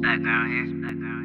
Background hits, background.